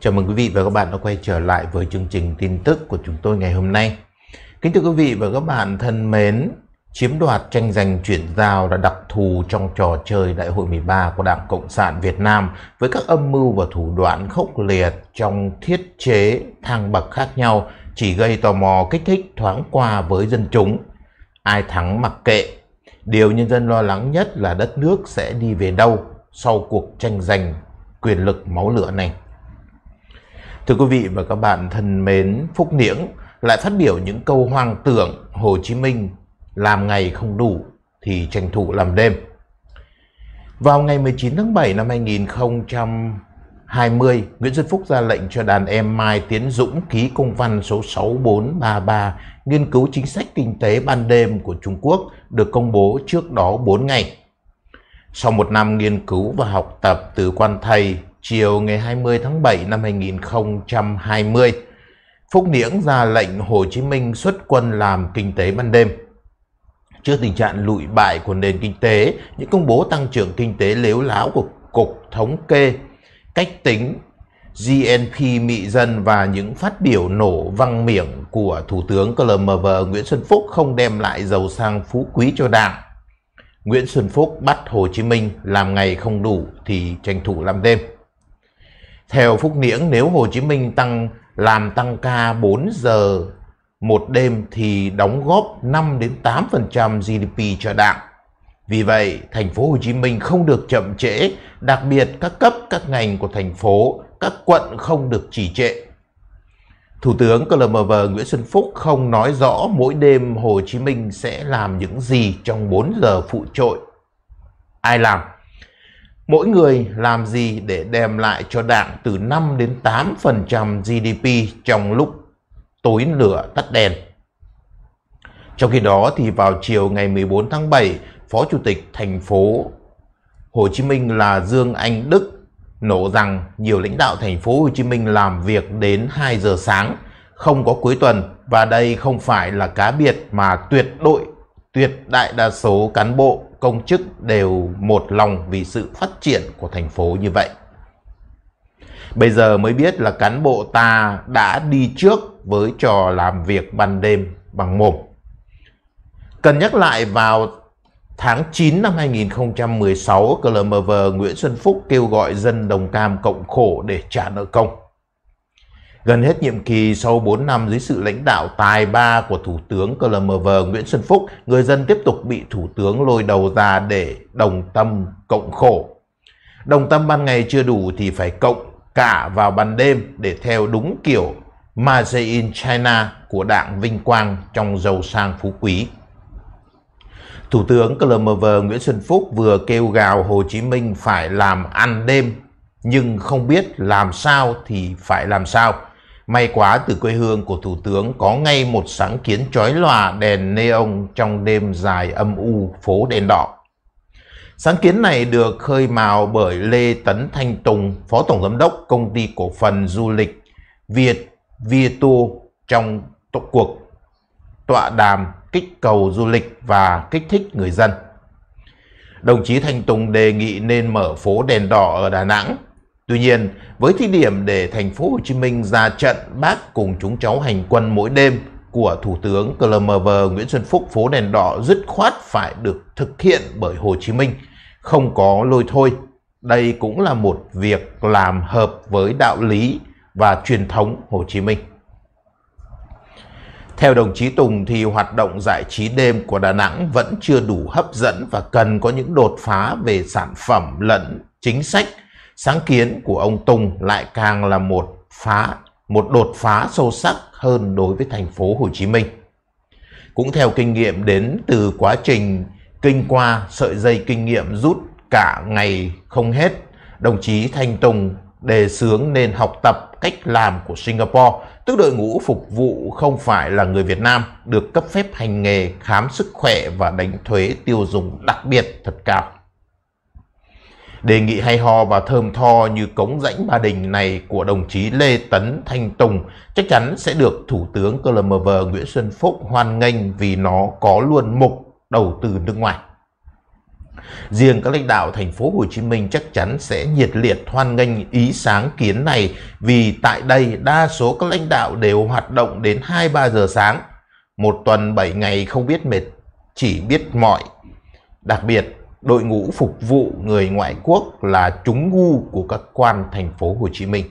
Chào mừng quý vị và các bạn đã quay trở lại với chương trình tin tức của chúng tôi ngày hôm nay. Kính thưa quý vị và các bạn thân mến, chiếm đoạt tranh giành chuyển giao là đặc thù trong trò chơi Đại hội 13 của Đảng Cộng sản Việt Nam với các âm mưu và thủ đoạn khốc liệt trong thiết chế thang bậc khác nhau chỉ gây tò mò kích thích thoáng qua với dân chúng. Ai thắng mặc kệ. Điều nhân dân lo lắng nhất là đất nước sẽ đi về đâu sau cuộc tranh giành quyền lực máu lửa này. Thưa quý vị và các bạn thân mến, Phúc Niễng lại phát biểu những câu hoang tưởng Hồ Chí Minh làm ngày không đủ thì tranh thủ làm đêm. Vào ngày 19 tháng 7 năm 2020, Nguyễn Xuân Phúc ra lệnh cho đàn em Mai Tiến Dũng ký công văn số 6433 nghiên cứu chính sách kinh tế ban đêm của Trung Quốc được công bố trước đó 4 ngày. Sau một năm nghiên cứu và học tập từ quan thầy, chiều ngày 20 tháng 7 năm 2020, Phúc Niễng ra lệnh Hồ Chí Minh xuất quân làm kinh tế ban đêm. Trước tình trạng lụi bại của nền kinh tế, những công bố tăng trưởng kinh tế lếu láo của Cục Thống kê, cách tính GNP mị dân và những phát biểu nổ văng miệng của Thủ tướng CLMV Nguyễn Xuân Phúc không đem lại giàu sang phú quý cho Đảng. Nguyễn Xuân Phúc bắt Hồ Chí Minh làm ngày không đủ thì tranh thủ làm đêm. Theo Phúc Niễng, nếu Hồ Chí Minh tăng làm tăng ca 4 giờ một đêm thì đóng góp 5 đến 8% GDP cho Đảng. Vì vậy, thành phố Hồ Chí Minh không được chậm trễ, đặc biệt các cấp các ngành của thành phố, các quận không được trì trệ. Thủ tướng CLMV Nguyễn Xuân Phúc không nói rõ mỗi đêm Hồ Chí Minh sẽ làm những gì trong 4 giờ phụ trội. Ai làm? Mỗi người làm gì để đem lại cho đảng từ 5 đến 8% GDP trong lúc tối lửa tắt đèn. Trong khi đó thì vào chiều ngày 14 tháng 7, Phó Chủ tịch thành phố Hồ Chí Minh là Dương Anh Đức nổ rằng nhiều lãnh đạo thành phố Hồ Chí Minh làm việc đến 2 giờ sáng, không có cuối tuần và đây không phải là cá biệt mà tuyệt đội, tuyệt đại đa số cán bộ, công chức đều một lòng vì sự phát triển của thành phố như vậy. Bây giờ mới biết là cán bộ ta đã đi trước với trò làm việc ban đêm bằng mồm. Cần nhắc lại vào tháng 9 năm 2016, CLMV Nguyễn Xuân Phúc kêu gọi dân đồng cam cộng khổ để trả nợ công. Gần hết nhiệm kỳ sau 4 năm dưới sự lãnh đạo tài ba của Thủ tướng CLMV Nguyễn Xuân Phúc, người dân tiếp tục bị Thủ tướng lôi đầu ra để đồng tâm cộng khổ. Đồng tâm ban ngày chưa đủ thì phải cộng cả vào ban đêm để theo đúng kiểu Made in China của đảng Vinh Quang trong giàu sang phú quý. Thủ tướng CLMV Nguyễn Xuân Phúc vừa kêu gào Hồ Chí Minh phải làm ăn đêm, nhưng không biết làm sao thì phải làm sao. May quá từ quê hương của Thủ tướng có ngay một sáng kiến chói lòa đèn neon trong đêm dài âm u phố đèn đỏ. Sáng kiến này được khơi mào bởi Lê Tấn Thanh Tùng, Phó Tổng Giám đốc Công ty Cổ phần Du lịch Việt Vieto trong cuộc tọa đàm kích cầu du lịch và kích thích người dân. Đồng chí Thanh Tùng đề nghị nên mở phố đèn đỏ ở Đà Nẵng. Tuy nhiên, với thí điểm để thành phố Hồ Chí Minh ra trận bác cùng chúng cháu hành quân mỗi đêm của Thủ tướng CLMV Nguyễn Xuân Phúc phố đèn đỏ dứt khoát phải được thực hiện bởi Hồ Chí Minh, không có lôi thôi. Đây cũng là một việc làm hợp với đạo lý và truyền thống Hồ Chí Minh. Theo đồng chí Tùng thì hoạt động giải trí đêm của Đà Nẵng vẫn chưa đủ hấp dẫn và cần có những đột phá về sản phẩm lẫn chính sách. Sáng kiến của ông Tùng lại càng là một phá một đột phá sâu sắc hơn đối với thành phố Hồ Chí Minh. Cũng theo kinh nghiệm đến từ quá trình kinh qua sợi dây kinh nghiệm rút cả ngày không hết, đồng chí Thanh Tùng đề xướng nên học tập cách làm của Singapore, tức đội ngũ phục vụ không phải là người Việt Nam, được cấp phép hành nghề, khám sức khỏe và đánh thuế tiêu dùng đặc biệt thật cao. Đề nghị hay ho và thơm tho như cống rãnh Ba Đình này của đồng chí Lê Tấn Thanh Tùng chắc chắn sẽ được Thủ tướng CLMV Nguyễn Xuân Phúc hoan nghênh vì nó có luôn mục đầu tư nước ngoài. Riêng các lãnh đạo thành phố Hồ Chí Minh chắc chắn sẽ nhiệt liệt hoan nghênh ý sáng kiến này vì tại đây đa số các lãnh đạo đều hoạt động đến 2-3 giờ sáng. Một tuần 7 ngày không biết mệt, chỉ biết mỏi. Đặc biệt, đội ngũ phục vụ người ngoại quốc là trúng ngu của các quan thành phố Hồ Chí Minh.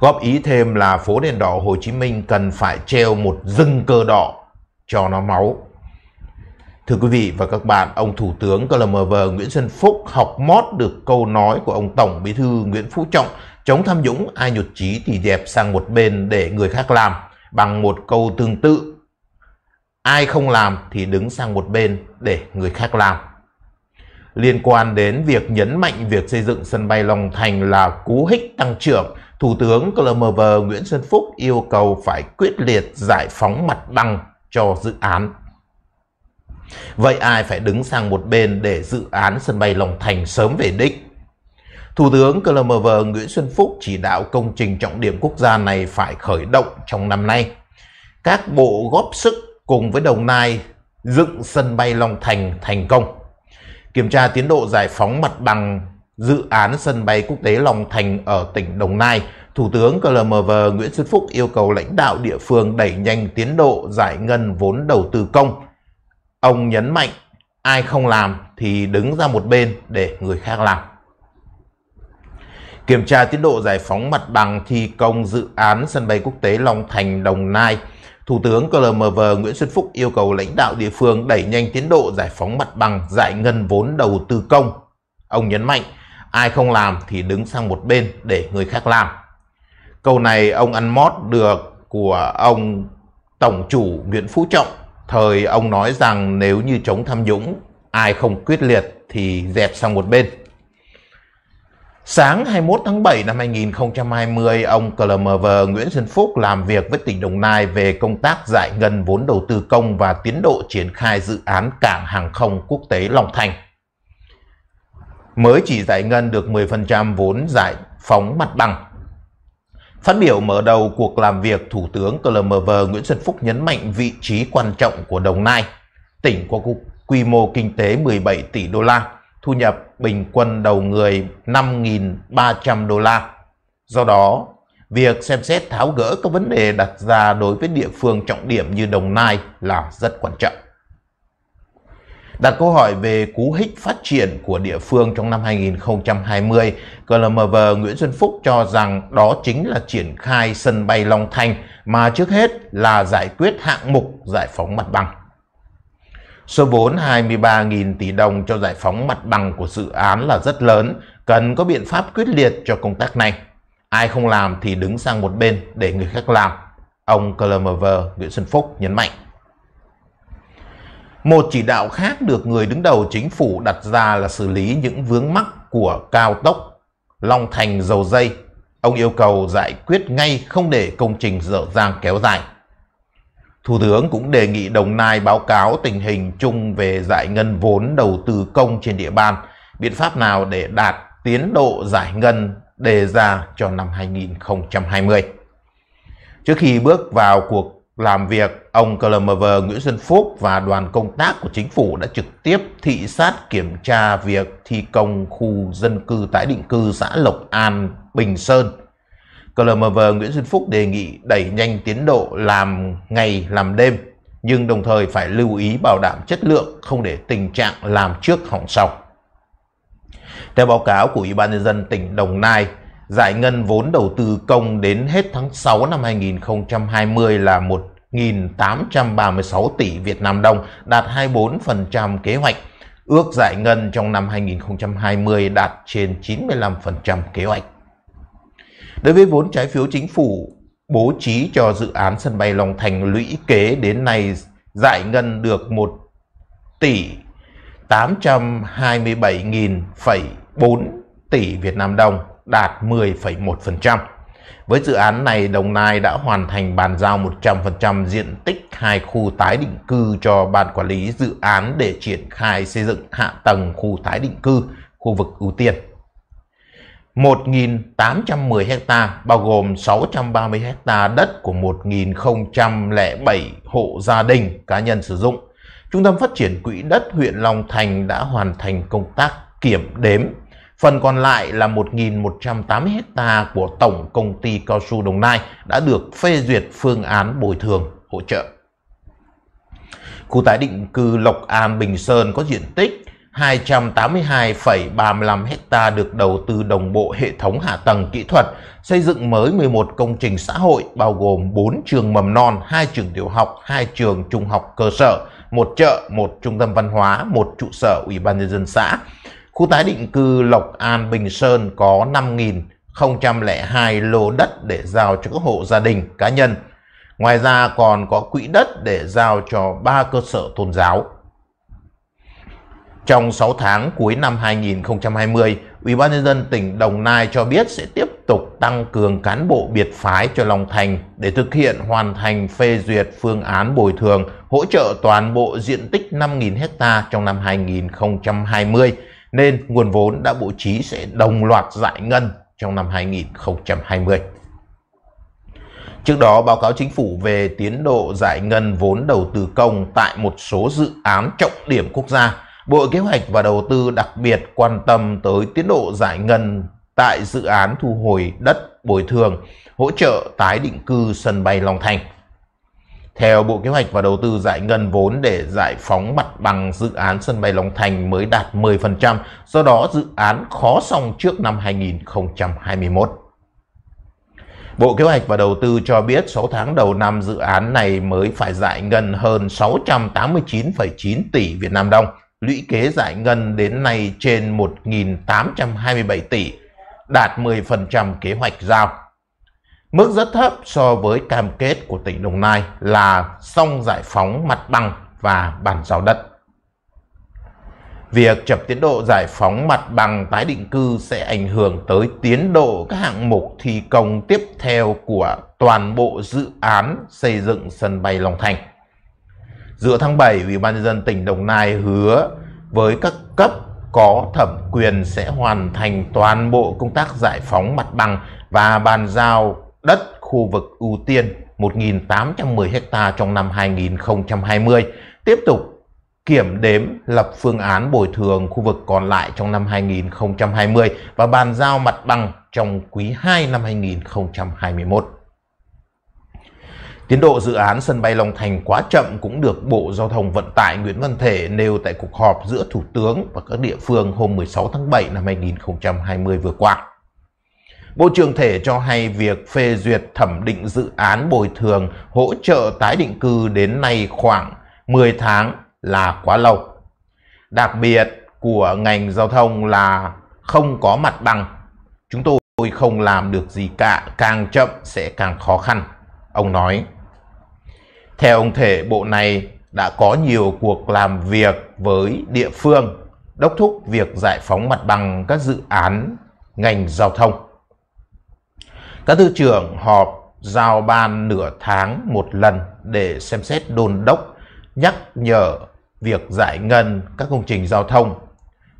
Góp ý thêm là phố đèn đỏ Hồ Chí Minh cần phải treo một rừng cờ đỏ cho nó máu. Thưa quý vị và các bạn, ông Thủ tướng CLMV Nguyễn Xuân Phúc học mót được câu nói của ông Tổng Bí thư Nguyễn Phú Trọng chống tham nhũng ai nhụt chí thì dẹp sang một bên để người khác làm bằng một câu tương tự. Ai không làm thì đứng sang một bên để người khác làm. Liên quan đến việc nhấn mạnh việc xây dựng sân bay Long Thành là cú hích tăng trưởng, Thủ tướng CLMV Nguyễn Xuân Phúc yêu cầu phải quyết liệt giải phóng mặt bằng cho dự án. Vậy ai phải đứng sang một bên để dự án sân bay Long Thành sớm về đích? Thủ tướng CLMV Nguyễn Xuân Phúc chỉ đạo công trình trọng điểm quốc gia này phải khởi động trong năm nay. Các bộ góp sức cùng với Đồng Nai dựng sân bay Long Thành thành công. Kiểm tra tiến độ giải phóng mặt bằng dự án sân bay quốc tế Long Thành ở tỉnh Đồng Nai, Thủ tướng CLMV Nguyễn Xuân Phúc yêu cầu lãnh đạo địa phương đẩy nhanh tiến độ giải ngân vốn đầu tư công. Ông nhấn mạnh, ai không làm thì đứng ra một bên để người khác làm. Kiểm tra tiến độ giải phóng mặt bằng thi công dự án sân bay quốc tế Long Thành Đồng Nai, Thủ tướng CLMV Nguyễn Xuân Phúc yêu cầu lãnh đạo địa phương đẩy nhanh tiến độ giải phóng mặt bằng, giải ngân vốn đầu tư công. Ông nhấn mạnh, ai không làm thì đứng sang một bên để người khác làm. Câu này ông ăn mót được của ông Tổng chủ Nguyễn Phú Trọng. Thời ông nói rằng nếu như chống tham nhũng, ai không quyết liệt thì dẹp sang một bên. Sáng 21 tháng 7 năm 2020, ông CLMV Nguyễn Xuân Phúc làm việc với tỉnh Đồng Nai về công tác giải ngân vốn đầu tư công và tiến độ triển khai dự án cảng hàng không quốc tế Long Thành. Mới chỉ giải ngân được 10% vốn giải phóng mặt bằng. Phát biểu mở đầu cuộc làm việc, Thủ tướng CLMV Nguyễn Xuân Phúc nhấn mạnh vị trí quan trọng của Đồng Nai. Tỉnh có quy mô kinh tế 17 tỷ đô la, thu nhập bình quân đầu người 5.300 đô la. Do đó, việc xem xét tháo gỡ các vấn đề đặt ra đối với địa phương trọng điểm như Đồng Nai là rất quan trọng. Đặt câu hỏi về cú hích phát triển của địa phương trong năm 2020, CLMV Nguyễn Xuân Phúc cho rằng đó chính là triển khai sân bay Long Thành mà trước hết là giải quyết hạng mục giải phóng mặt bằng. Số vốn 23.000 tỷ đồng cho giải phóng mặt bằng của dự án là rất lớn, cần có biện pháp quyết liệt cho công tác này. Ai không làm thì đứng sang một bên để người khác làm. Ông CLMV Nguyễn Xuân Phúc nhấn mạnh. Một chỉ đạo khác được người đứng đầu chính phủ đặt ra là xử lý những vướng mắc của cao tốc Long Thành dầu dây. Ông yêu cầu giải quyết ngay không để công trình dở dang kéo dài. Thủ tướng cũng đề nghị Đồng Nai báo cáo tình hình chung về giải ngân vốn đầu tư công trên địa bàn, biện pháp nào để đạt tiến độ giải ngân đề ra cho năm 2020. Trước khi bước vào cuộc làm việc, ông CLMV Nguyễn Xuân Phúc và đoàn công tác của chính phủ đã trực tiếp thị sát kiểm tra việc thi công khu dân cư tái định cư xã Lộc An, Bình Sơn. CLMV Nguyễn Xuân Phúc đề nghị đẩy nhanh tiến độ làm ngày làm đêm, nhưng đồng thời phải lưu ý bảo đảm chất lượng, không để tình trạng làm trước hỏng sau. Theo báo cáo của Ủy ban Nhân dân tỉnh Đồng Nai, giải ngân vốn đầu tư công đến hết tháng 6 năm 2020 là 1.836 tỷ Việt Nam đồng, đạt 24% kế hoạch. Ước giải ngân trong năm 2020 đạt trên 95% kế hoạch. Đối với vốn trái phiếu chính phủ bố trí cho dự án sân bay Long Thành lũy kế đến nay giải ngân được 1 tỷ 827.4 tỷ Việt Nam đồng, đạt 10,1%. Với dự án này, Đồng Nai đã hoàn thành bàn giao 100% diện tích hai khu tái định cư cho Ban Quản lý Dự án để triển khai xây dựng hạ tầng khu tái định cư, khu vực ưu tiên. 1.810 ha bao gồm 630 ha đất của 1.007 hộ gia đình cá nhân sử dụng, Trung tâm Phát triển Quỹ đất huyện Long Thành đã hoàn thành công tác kiểm đếm. Phần còn lại là 1.180 hecta của Tổng Công ty Cao su Đồng Nai đã được phê duyệt phương án bồi thường hỗ trợ. Khu tái định cư Lộc An Bình Sơn có diện tích 282,35 ha được đầu tư đồng bộ hệ thống hạ tầng kỹ thuật, xây dựng mới 11 công trình xã hội bao gồm 4 trường mầm non, 2 trường tiểu học, 2 trường trung học cơ sở, một chợ, một trung tâm văn hóa, một trụ sở ủy ban nhân dân xã. Khu tái định cư Lộc An Bình Sơn có 5.002 lô đất để giao cho các hộ gia đình, cá nhân. Ngoài ra còn có quỹ đất để giao cho 3 cơ sở tôn giáo. Trong 6 tháng cuối năm 2020, Ủy ban nhân dân tỉnh Đồng Nai cho biết sẽ tiếp tục tăng cường cán bộ biệt phái cho Long Thành để thực hiện hoàn thành phê duyệt phương án bồi thường hỗ trợ toàn bộ diện tích 5.000 hecta trong năm 2020 nên nguồn vốn đã bố trí sẽ đồng loạt giải ngân trong năm 2020. Trước đó, báo cáo chính phủ về tiến độ giải ngân vốn đầu tư công tại một số dự án trọng điểm quốc gia Bộ Kế hoạch và Đầu tư đặc biệt quan tâm tới tiến độ giải ngân tại dự án thu hồi đất bồi thường, hỗ trợ tái định cư sân bay Long Thành. Theo Bộ Kế hoạch và Đầu tư giải ngân vốn để giải phóng mặt bằng dự án sân bay Long Thành mới đạt 10%, do đó dự án khó xong trước năm 2021. Bộ Kế hoạch và Đầu tư cho biết 6 tháng đầu năm dự án này mới phải giải ngân hơn 689,9 tỷ Việt Nam đồng, lũy kế giải ngân đến nay trên 1.827 tỷ, đạt 10% kế hoạch giao. Mức rất thấp so với cam kết của tỉnh Đồng Nai là xong giải phóng mặt bằng và bàn giao đất. Việc chậm tiến độ giải phóng mặt bằng tái định cư sẽ ảnh hưởng tới tiến độ các hạng mục thi công tiếp theo của toàn bộ dự án xây dựng sân bay Long Thành. Giữa tháng 7, Ủy ban nhân dân tỉnh Đồng Nai hứa với các cấp có thẩm quyền sẽ hoàn thành toàn bộ công tác giải phóng mặt bằng và bàn giao đất khu vực ưu tiên 1.810 ha trong năm 2020, tiếp tục kiểm đếm lập phương án bồi thường khu vực còn lại trong năm 2020 và bàn giao mặt bằng trong quý 2 năm 2021. Tiến độ dự án sân bay Long Thành quá chậm cũng được Bộ Giao thông Vận tải Nguyễn Văn Thể nêu tại cuộc họp giữa Thủ tướng và các địa phương hôm 16 tháng 7 năm 2020 vừa qua. Bộ trưởng Thể cho hay việc phê duyệt thẩm định dự án bồi thường hỗ trợ tái định cư đến nay khoảng 10 tháng là quá lâu. Đặc biệt của ngành giao thông là không có mặt bằng. Chúng tôi không làm được gì cả, càng chậm sẽ càng khó khăn. Ông nói. Theo ông Thể, bộ này đã có nhiều cuộc làm việc với địa phương, đốc thúc việc giải phóng mặt bằng các dự án ngành giao thông. Các thư trưởng họp giao ban nửa tháng một lần để xem xét đôn đốc, nhắc nhở việc giải ngân các công trình giao thông.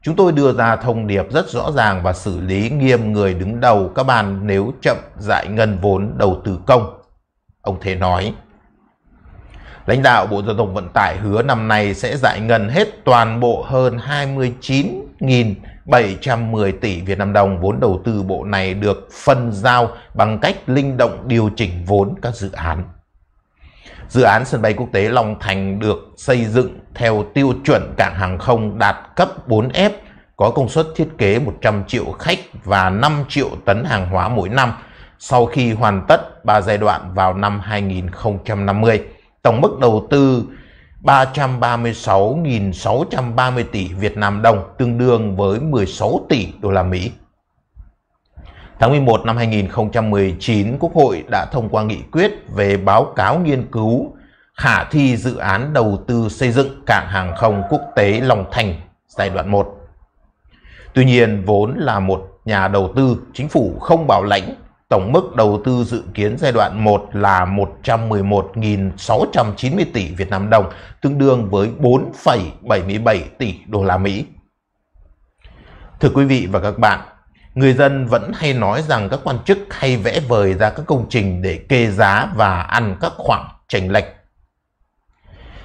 Chúng tôi đưa ra thông điệp rất rõ ràng và xử lý nghiêm người đứng đầu các ban nếu chậm giải ngân vốn đầu tư công. Ông Thế nói. Lãnh đạo Bộ Giao thông Vận tải hứa năm nay sẽ giải ngân hết toàn bộ hơn 29.710 tỷ Việt Nam đồng vốn đầu tư bộ này được phân giao bằng cách linh động điều chỉnh vốn các dự án. Dự án sân bay quốc tế Long Thành được xây dựng theo tiêu chuẩn cảng hàng không đạt cấp 4F, có công suất thiết kế 100 triệu khách và 5 triệu tấn hàng hóa mỗi năm sau khi hoàn tất 3 giai đoạn vào năm 2050 tổng mức đầu tư 336.630 tỷ Việt Nam đồng, tương đương với 16 tỷ đô la Mỹ. Tháng 11 năm 2019, Quốc hội đã thông qua nghị quyết về báo cáo nghiên cứu khả thi dự án đầu tư xây dựng cảng hàng không quốc tế Long Thành giai đoạn 1. Tuy nhiên, vốn là một nhà đầu tư, chính phủ không bảo lãnh Tổng mức đầu tư dự kiến giai đoạn 1 là 111.690 tỷ Việt Nam đồng, tương đương với 4,77 tỷ đô la Mỹ. Thưa quý vị và các bạn, người dân vẫn hay nói rằng các quan chức hay vẽ vời ra các công trình để kê giá và ăn các khoản chênh lệch.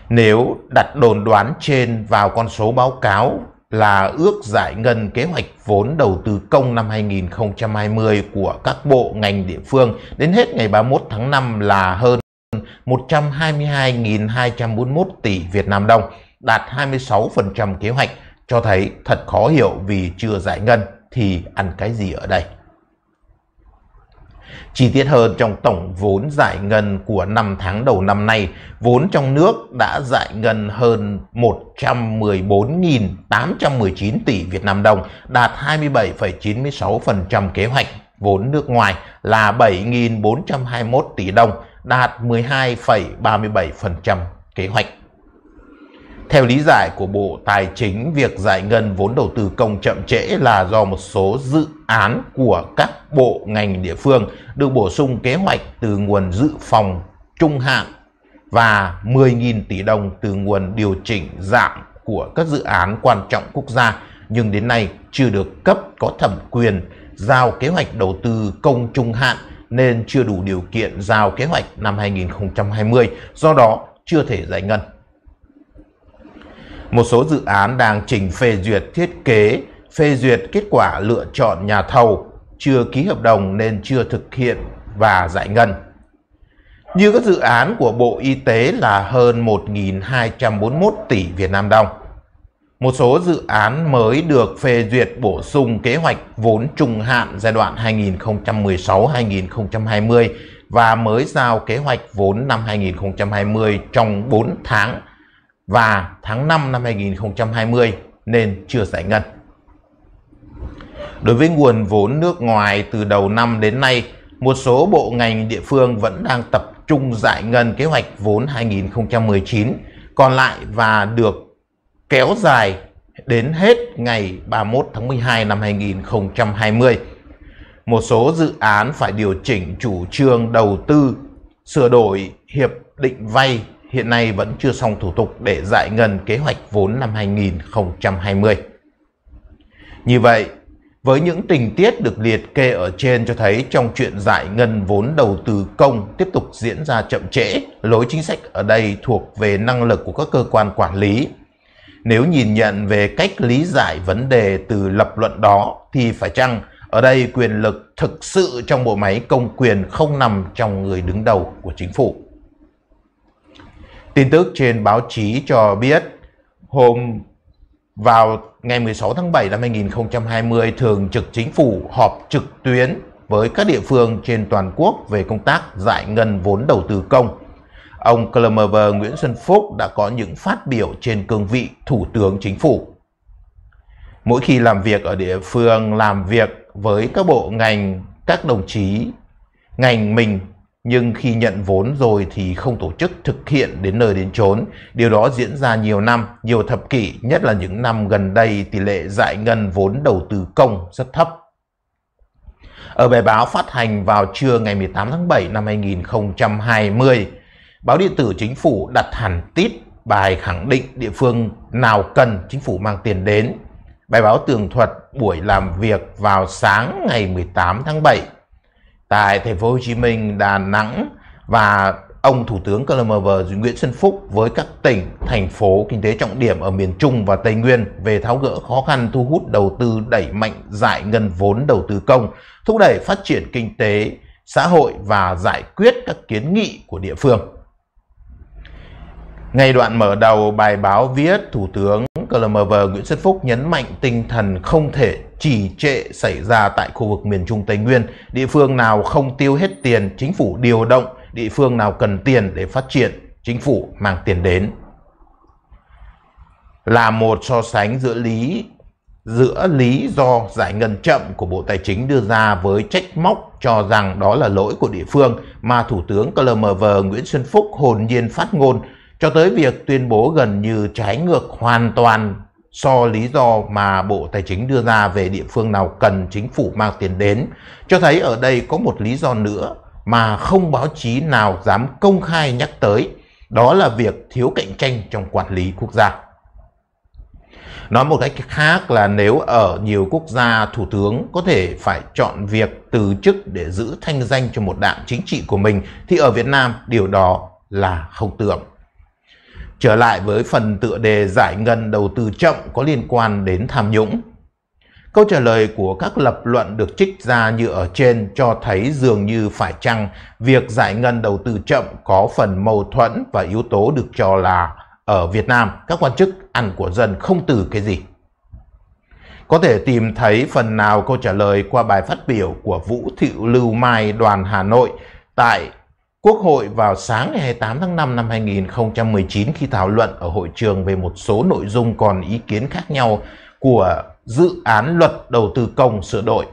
Nếu đặt đồn đoán trên vào con số báo cáo là ước giải ngân kế hoạch vốn đầu tư công năm 2020 của các bộ ngành địa phương đến hết ngày 31 tháng 5 là hơn 122.241 tỷ Việt Nam đồng, đạt 26% kế hoạch, cho thấy thật khó hiểu vì chưa giải ngân thì ăn cái gì ở đây. Chi tiết hơn trong tổng vốn giải ngân của 5 tháng đầu năm nay, vốn trong nước đã giải ngân hơn 114.819 tỷ Việt Nam đồng, đạt 27,96% kế hoạch. Vốn nước ngoài là 7.421 tỷ đồng, đạt 12,37% kế hoạch. Theo lý giải của Bộ Tài chính, việc giải ngân vốn đầu tư công chậm trễ là do một số dự án của các bộ ngành địa phương được bổ sung kế hoạch từ nguồn dự phòng trung hạn và 10.000 tỷ đồng từ nguồn điều chỉnh giảm của các dự án quan trọng quốc gia nhưng đến nay chưa được cấp có thẩm quyền giao kế hoạch đầu tư công trung hạn nên chưa đủ điều kiện giao kế hoạch năm 2020, do đó chưa thể giải ngân. Một số dự án đang trình phê duyệt thiết kế, phê duyệt kết quả lựa chọn nhà thầu, chưa ký hợp đồng nên chưa thực hiện và giải ngân. Như các dự án của Bộ Y tế là hơn 1.241 tỷ Việt Nam đồng. Một số dự án mới được phê duyệt bổ sung kế hoạch vốn trung hạn giai đoạn 2016-2020 và mới giao kế hoạch vốn năm 2020 trong 4 tháng và tháng 5 năm 2020 nên chưa giải ngân. Đối với nguồn vốn nước ngoài từ đầu năm đến nay, một số bộ ngành địa phương vẫn đang tập trung giải ngân kế hoạch vốn 2019 còn lại và được kéo dài đến hết ngày 31 tháng 12 năm 2020. Một số dự án phải điều chỉnh chủ trương đầu tư, sửa đổi hiệp định vay hiện nay vẫn chưa xong thủ tục để giải ngân kế hoạch vốn năm 2020. Như vậy, với những tình tiết được liệt kê ở trên cho thấy trong chuyện giải ngân vốn đầu tư công tiếp tục diễn ra chậm trễ, lối chính sách ở đây thuộc về năng lực của các cơ quan quản lý. Nếu nhìn nhận về cách lý giải vấn đề từ lập luận đó thì phải chăng ở đây quyền lực thực sự trong bộ máy công quyền không nằm trong người đứng đầu của chính phủ. Tin tức trên báo chí cho biết hôm vào ngày 16 tháng 7 năm 2020, Thường trực Chính phủ họp trực tuyến với các địa phương trên toàn quốc về công tác giải ngân vốn đầu tư công. Ông Clemever Nguyễn Xuân Phúc đã có những phát biểu trên cương vị Thủ tướng Chính phủ. Mỗi khi làm việc ở địa phương, làm việc với các bộ ngành, các đồng chí, ngành mình nhưng khi nhận vốn rồi thì không tổ chức thực hiện đến nơi đến chốn. Điều đó diễn ra nhiều năm, nhiều thập kỷ, nhất là những năm gần đây tỷ lệ giải ngân vốn đầu tư công rất thấp. Ở bài báo phát hành vào trưa ngày 18 tháng 7 năm 2020, báo điện tử chính phủ đặt hẳn tít bài khẳng định địa phương nào cần chính phủ mang tiền đến. Bài báo tường thuật buổi làm việc vào sáng ngày 18 tháng 7 tại thành phố Hồ Chí Minh, Đà Nẵng và ông Thủ tướng Clemever Nguyễn Xuân Phúc với các tỉnh, thành phố kinh tế trọng điểm ở miền Trung và Tây Nguyên về tháo gỡ khó khăn thu hút đầu tư đẩy mạnh giải ngân vốn đầu tư công, thúc đẩy phát triển kinh tế, xã hội và giải quyết các kiến nghị của địa phương. Ngay đoạn mở đầu bài báo viết Thủ tướng CLMV Nguyễn Xuân Phúc nhấn mạnh tinh thần không thể trì trệ xảy ra tại khu vực miền Trung Tây Nguyên. Địa phương nào không tiêu hết tiền, chính phủ điều động. Địa phương nào cần tiền để phát triển, chính phủ mang tiền đến. Là một so sánh giữa lý giữa lý do giải ngân chậm của Bộ Tài chính đưa ra với trách móc cho rằng đó là lỗi của địa phương mà Thủ tướng CLMV Nguyễn Xuân Phúc hồn nhiên phát ngôn cho tới việc tuyên bố gần như trái ngược hoàn toàn so lý do mà Bộ Tài chính đưa ra về địa phương nào cần chính phủ mang tiền đến, cho thấy ở đây có một lý do nữa mà không báo chí nào dám công khai nhắc tới, đó là việc thiếu cạnh tranh trong quản lý quốc gia. Nói một cách khác là nếu ở nhiều quốc gia thủ tướng có thể phải chọn việc từ chức để giữ thanh danh cho một đảng chính trị của mình thì ở Việt Nam điều đó là không tưởng. Trở lại với phần tựa đề giải ngân đầu tư chậm có liên quan đến tham nhũng. Câu trả lời của các lập luận được trích ra như ở trên cho thấy dường như phải chăng việc giải ngân đầu tư chậm có phần mâu thuẫn và yếu tố được cho là ở Việt Nam các quan chức ăn của dân không từ cái gì. Có thể tìm thấy phần nào câu trả lời qua bài phát biểu của Vũ Thị Lưu Mai đoàn Hà Nội tại Quốc hội vào sáng ngày 28 tháng 5 năm 2019 khi thảo luận ở hội trường về một số nội dung còn ý kiến khác nhau của dự án luật đầu tư công sửa đổi.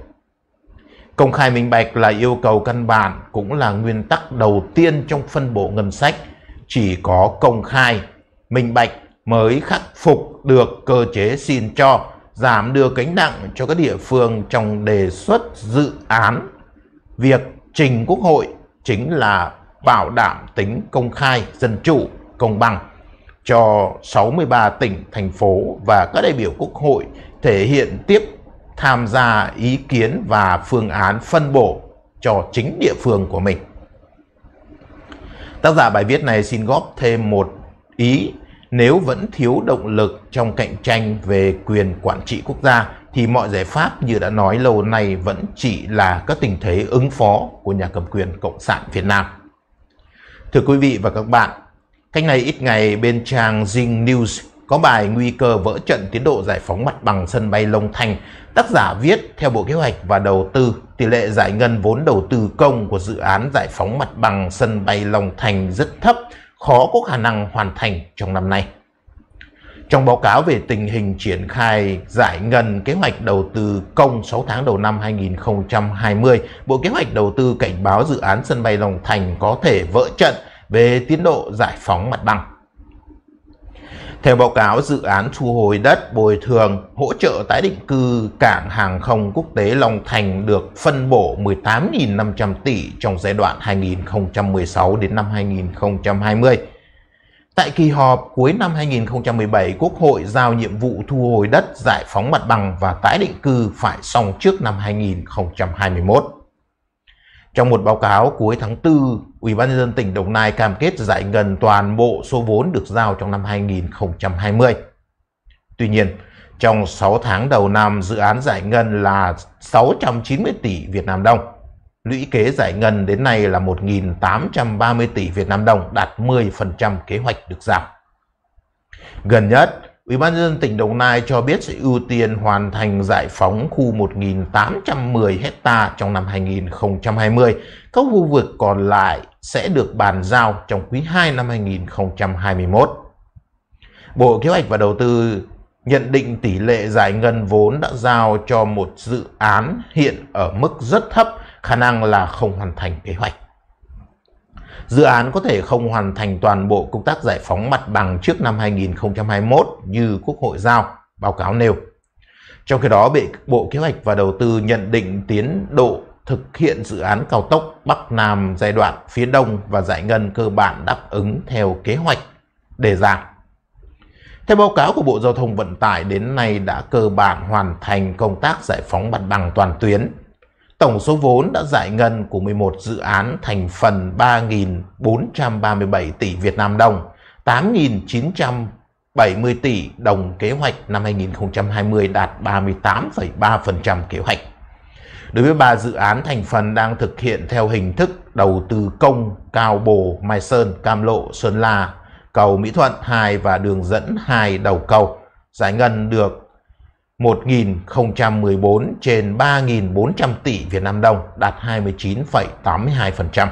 Công khai minh bạch là yêu cầu căn bản cũng là nguyên tắc đầu tiên trong phân bổ ngân sách. Chỉ có công khai, minh bạch mới khắc phục được cơ chế xin cho, giảm đưa gánh nặng cho các địa phương trong đề xuất dự án. Việc trình Quốc hội chính là bảo đảm tính công khai, dân chủ, công bằng cho 63 tỉnh, thành phố và các đại biểu Quốc hội thể hiện tiếp tham gia ý kiến và phương án phân bổ cho chính địa phương của mình. Tác giả bài viết này xin góp thêm một ý nếu vẫn thiếu động lực trong cạnh tranh về quyền quản trị quốc gia thì mọi giải pháp như đã nói lâu nay vẫn chỉ là các tình thế ứng phó của nhà cầm quyền Cộng sản Việt Nam. Thưa quý vị và các bạn, cách này ít ngày bên trang Zing News có bài nguy cơ vỡ trận tiến độ giải phóng mặt bằng sân bay Long Thành. Tác giả viết theo Bộ Kế hoạch và Đầu tư, tỷ lệ giải ngân vốn đầu tư công của dự án giải phóng mặt bằng sân bay Long Thành rất thấp, khó có khả năng hoàn thành trong năm nay. Trong báo cáo về tình hình triển khai giải ngân kế hoạch đầu tư công 6 tháng đầu năm 2020, Bộ Kế hoạch Đầu tư cảnh báo dự án sân bay Long Thành có thể vỡ trận về tiến độ giải phóng mặt bằng. Theo báo cáo, dự án thu hồi đất bồi thường hỗ trợ tái định cư cảng hàng không quốc tế Long Thành được phân bổ 18.500 tỷ trong giai đoạn 2016 đến năm 2020. Tại kỳ họp cuối năm 2017, Quốc hội giao nhiệm vụ thu hồi đất, giải phóng mặt bằng và tái định cư phải xong trước năm 2021. Trong một báo cáo cuối tháng 4, Ủy ban nhân dân tỉnh Đồng Nai cam kết giải ngân toàn bộ số vốn được giao trong năm 2020. Tuy nhiên, trong 6 tháng đầu năm, dự án giải ngân là 690 tỷ Việt Nam đồng. Lũy kế giải ngân đến nay là 1.830 tỷ Việt Nam đồng, đạt 10% kế hoạch được giao. Gần nhất, Ủy ban nhân dân tỉnh Đồng Nai cho biết sẽ ưu tiên hoàn thành giải phóng khu 1.810 hecta trong năm 2020. Các khu vực còn lại sẽ được bàn giao trong quý 2 năm 2021. Bộ Kế hoạch và Đầu tư nhận định tỷ lệ giải ngân vốn đã giao cho một dự án hiện ở mức rất thấp, khả năng là không hoàn thành kế hoạch. Dự án có thể không hoàn thành toàn bộ công tác giải phóng mặt bằng trước năm 2021 như Quốc hội giao, báo cáo nêu. Trong khi đó, Bộ Kế hoạch và Đầu tư nhận định tiến độ thực hiện dự án cao tốc Bắc Nam giai đoạn phía Đông và giải ngân cơ bản đáp ứng theo kế hoạch đề ra. Theo báo cáo của Bộ Giao thông Vận tải đến nay đã cơ bản hoàn thành công tác giải phóng mặt bằng toàn tuyến. Tổng số vốn đã giải ngân của 11 dự án thành phần 3.437 tỷ Việt Nam đồng, 8.970 tỷ đồng kế hoạch năm 2020 đạt 38,3% kế hoạch. Đối với ba dự án thành phần đang thực hiện theo hình thức đầu tư công Cao Bồ, Mai Sơn, Cam Lộ, Sơn La, cầu Mỹ Thuận 2 và đường dẫn 2 đầu cầu, giải ngân được 1.014 trên 3.400 tỷ Việt Nam đồng, đạt 29,82%.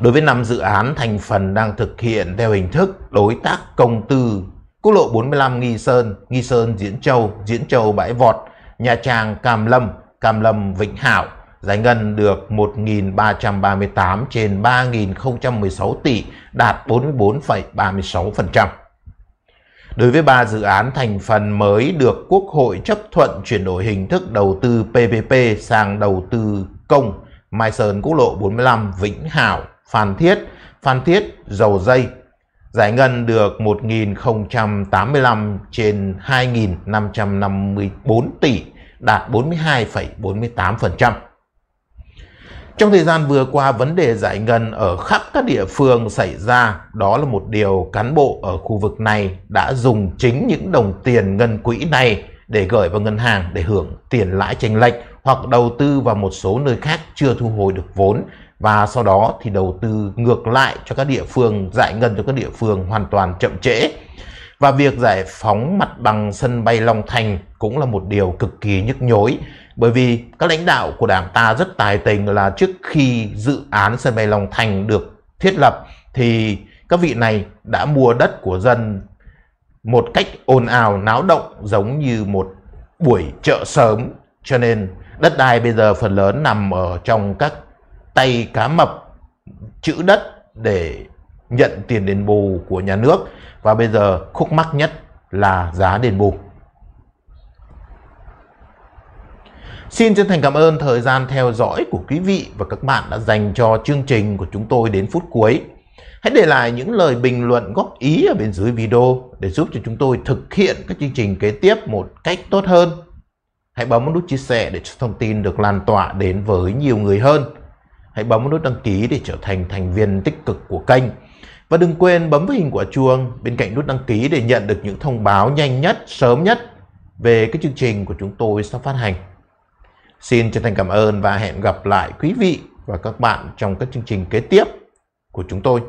Đối với 5 dự án thành phần đang thực hiện theo hình thức đối tác công tư, quốc lộ 45 Nghi Sơn, Nghi Sơn Diễn Châu, Diễn Châu Bãi Vọt, Nha Trang Cam Lâm, Cam Lâm Vĩnh Hảo, giải ngân được 1.338 trên 3.016 tỷ, đạt 44,36%. Đối với ba dự án thành phần mới được Quốc hội chấp thuận chuyển đổi hình thức đầu tư PPP sang đầu tư công, Mai Sơn Quốc lộ 45, Vĩnh Hảo, Phan Thiết, Phan Thiết, Dầu Dây, giải ngân được 1.085 trên 2.554 tỷ, đạt 42,48%. Trong thời gian vừa qua, vấn đề giải ngân ở khắp các địa phương xảy ra, đó là một điều cán bộ ở khu vực này đã dùng chính những đồng tiền ngân quỹ này để gửi vào ngân hàng để hưởng tiền lãi chênh lệch hoặc đầu tư vào một số nơi khác chưa thu hồi được vốn và sau đó thì đầu tư ngược lại cho các địa phương, giải ngân cho các địa phương hoàn toàn chậm trễ. Và việc giải phóng mặt bằng sân bay Long Thành cũng là một điều cực kỳ nhức nhối, bởi vì các lãnh đạo của đảng ta rất tài tình là trước khi dự án sân bay Long Thành được thiết lập thì các vị này đã mua đất của dân một cách ồn ào, náo động, giống như một buổi chợ sớm. Cho nên đất đai bây giờ phần lớn nằm ở trong các tay cá mập, chữ đất để nhận tiền đền bù của nhà nước và bây giờ khúc mắc nhất là giá đền bù. Xin chân thành cảm ơn thời gian theo dõi của quý vị và các bạn đã dành cho chương trình của chúng tôi đến phút cuối. Hãy để lại những lời bình luận góp ý ở bên dưới video để giúp cho chúng tôi thực hiện các chương trình kế tiếp một cách tốt hơn. Hãy bấm vào nút chia sẻ để cho thông tin được lan tỏa đến với nhiều người hơn. Hãy bấm vào nút đăng ký để trở thành thành viên tích cực của kênh. Và đừng quên bấm vào hình quả chuông bên cạnh nút đăng ký để nhận được những thông báo nhanh nhất, sớm nhất về các chương trình của chúng tôi sắp phát hành. Xin chân thành cảm ơn và hẹn gặp lại quý vị và các bạn trong các chương trình kế tiếp của chúng tôi.